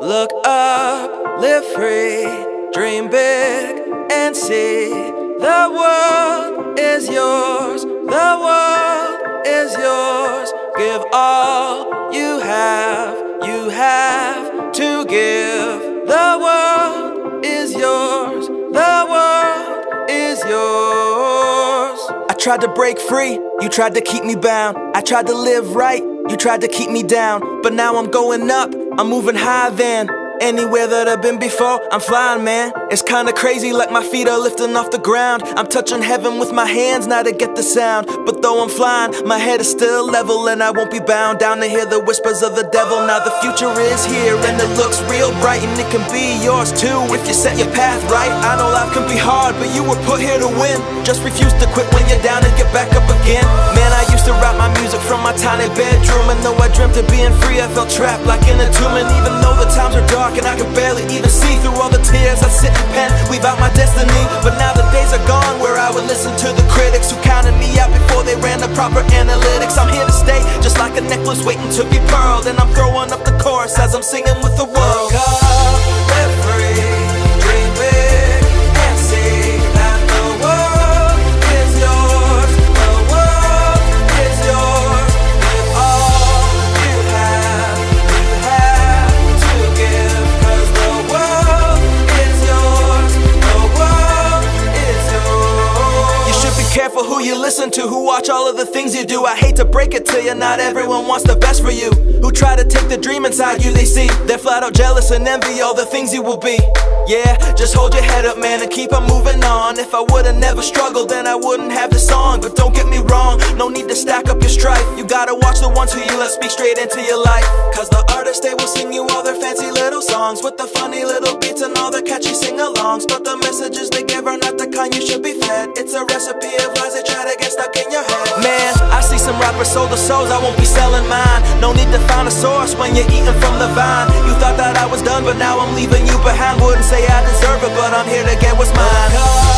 Look up, live free, dream big, and see the world is yours. The world is yours. Give all you have, you have to give. The world is yours. The world is yours. I tried to break free, you tried to keep me bound. I tried to live right, you tried to keep me down. But now I'm going up, I'm moving high than Anywhere that I've been before, I'm flying, man. It's kinda crazy, like my feet are lifting off the ground. I'm touching heaven with my hands now to get the sound. But though I'm flying, my head is still level, and I won't be bound down to hear the whispers of the devil. Now the future is here, and it looks real bright, and it can be yours too if you set your path right. I know life can be hard, but you were put here to win. Just refuse to quit when you're down and get back up again. Man, I used to write my music from my tiny bedroom, and though I dreamt of being free, I felt trapped like in a tomb. And even though the times are dark, and I could barely even see through all the tears I sit and pen, weave out my destiny. But now the days are gone where I would listen to the critics Who counted me out before they ran the proper analytics. I'm here to stay, just like a necklace waiting to be pearled. And I'm throwing up the chorus as I'm singing with the world. Careful listen to, who watch all of the things you do. I hate to break it to you, not everyone wants the best for you. Who try to take the dream inside you, they see. They're flat out jealous and envy all the things you will be. Yeah, just hold your head up, man, and keep on moving on. If I would've never struggled, then I wouldn't have this song. But don't get me wrong, no need to stack up your strife. You gotta watch the ones who you let speak straight into your life. Cause the artists, they will sing you all their fancy little songs with the funny little beats and all the catchy sing alongs. But the messages they give are not the kind you should be fed. It's a recipe of lies they try to get stuck in your head. Man, I see some rappers sold their souls, I won't be selling mine. No need to find a source when you're eating from the vine. You thought that I was done, but now I'm leaving you behind. Wouldn't say I deserve it, but I'm here to get what's mine.